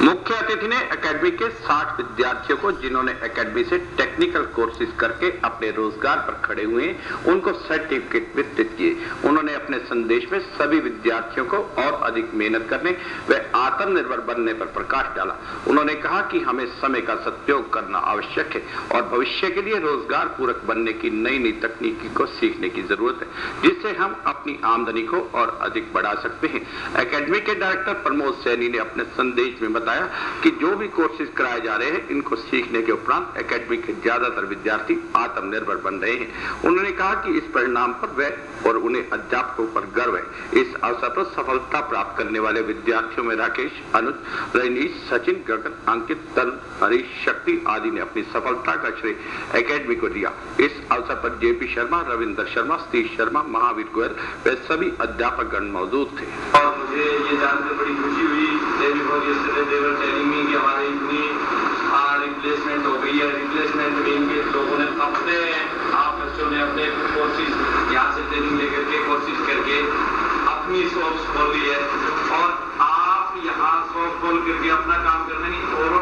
मुख्य अतिथि ने एकेडमी के 60 विद्यार्थियों को, जिन्होंने एकेडमी से टेक्निकल कोर्सेज करके अपने रोज़गार पर खड़े हुए उनको सर्टिफिकेट वितरित किए। उन्होंने अपने संदेश में सभी विद्यार्थियों को और अधिक मेहनत करने, व आत्मनिर्भर बनने पर प्रकाश डाला। उन्होंने कहा कि हमें समय का सदुपयोग करना आवश्यक है और भविष्य के लिए रोज़गार पूरक बनने की नई नई तकनीकी को सीखने की ज़रूरत है, जिससे हम अपनी आमदनी को और अधिक बढ़ा सकते हैं। एकेडमी के डायरेक्टर प्रमोद सैनी ने अपने संदेश में बताया बताया कि जो भी कोर्सेज कराए जा रहे हैं, इनको सीखने के उपरांत एकेडमी के ज़्यादातर विद्यार्थी आत्मनिर्भर बन रहे हैं। उन्होंने कहा कि इस परिणाम पर वह और उन्हें अध्यापकों पर गर्व है। इस अवसर पर सफलता प्राप्त करने वाले विद्यार्थियों में राकेश, अनुज, रजनीश, सचिन, गगन, अंकित तन हरीश, शक्ति आदि ने अपनी सफलता का श्रेय एकेडमी को दिया। इस अवसर पर जेपी शर्मा, रविंदर शर्मा सतीश शर्मा, महावीर गोयल वे सभी अध्यापक गण मौजूद थे। और मुझे ये जानकर बड़ी खुशी प्रदेश में टीम के लोगों ने अपने आप बच्चों ने अपने कोशिश, यहाँ से ट्रेनिंग लेकर के कोशिश करके अपनी सोच खोल ली है। और आप यहाँ सोच खोल करके अपना काम करने की और